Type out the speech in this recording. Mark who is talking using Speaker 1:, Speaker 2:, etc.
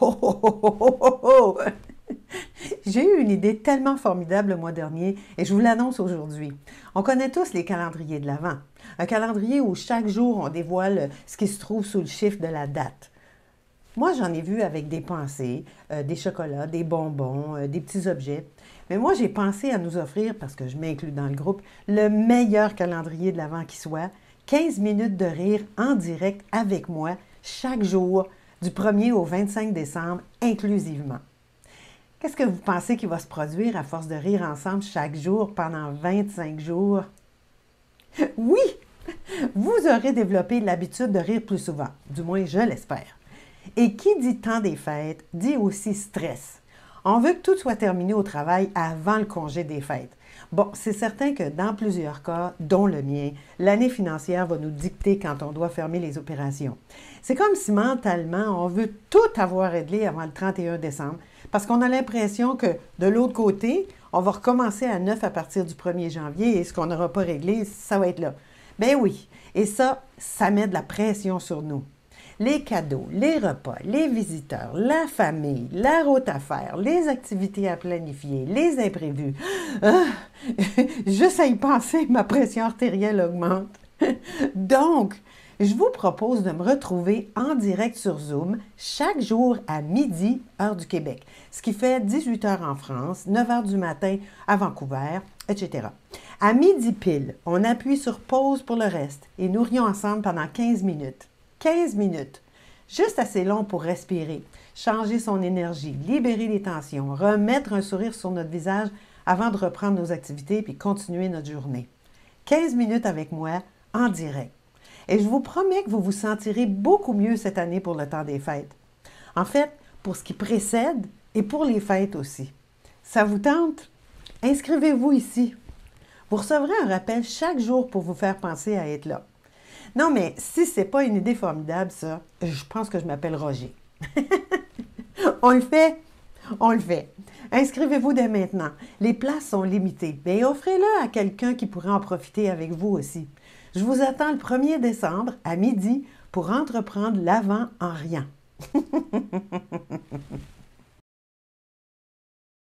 Speaker 1: oh, oh, oh. J'ai eu une idée tellement formidable le mois dernier et je vous l'annonce aujourd'hui. On connaît tous les calendriers de l'Avent. Un calendrier où chaque jour on dévoile ce qui se trouve sous le chiffre de la date. Moi, j'en ai vu avec des pensées, euh, des chocolats, des bonbons, euh, des petits objets. Mais moi, j'ai pensé à nous offrir, parce que je m'inclus dans le groupe, le meilleur calendrier de l'Avent qui soit, 15 minutes de rire en direct avec moi chaque jour du 1er au 25 décembre inclusivement. Qu'est-ce que vous pensez qui va se produire à force de rire ensemble chaque jour pendant 25 jours? Oui, vous aurez développé l'habitude de rire plus souvent, du moins je l'espère. Et qui dit temps des fêtes dit aussi stress. On veut que tout soit terminé au travail avant le congé des fêtes. Bon, c'est certain que dans plusieurs cas, dont le mien, l'année financière va nous dicter quand on doit fermer les opérations. C'est comme si mentalement, on veut tout avoir réglé avant le 31 décembre, parce qu'on a l'impression que de l'autre côté, on va recommencer à neuf à partir du 1er janvier et ce qu'on n'aura pas réglé, ça va être là. Ben oui, et ça, ça met de la pression sur nous les cadeaux, les repas, les visiteurs, la famille, la route à faire, les activités à planifier, les imprévus. Ah, juste à y penser, ma pression artérielle augmente. Donc, je vous propose de me retrouver en direct sur Zoom chaque jour à midi, heure du Québec, ce qui fait 18 heures en France, 9 heures du matin à Vancouver, etc. À midi pile, on appuie sur pause pour le reste et nous rions ensemble pendant 15 minutes. 15 minutes. Juste assez long pour respirer, changer son énergie, libérer les tensions, remettre un sourire sur notre visage avant de reprendre nos activités puis continuer notre journée. 15 minutes avec moi en direct. Et je vous promets que vous vous sentirez beaucoup mieux cette année pour le temps des fêtes. En fait, pour ce qui précède et pour les fêtes aussi. Ça vous tente? Inscrivez-vous ici. Vous recevrez un rappel chaque jour pour vous faire penser à être là. Non, mais si c'est pas une idée formidable, ça, je pense que je m'appelle Roger. on le fait? On le fait. Inscrivez-vous dès maintenant. Les places sont limitées. Mais offrez-le à quelqu'un qui pourrait en profiter avec vous aussi. Je vous attends le 1er décembre à midi pour entreprendre l'avant en rien.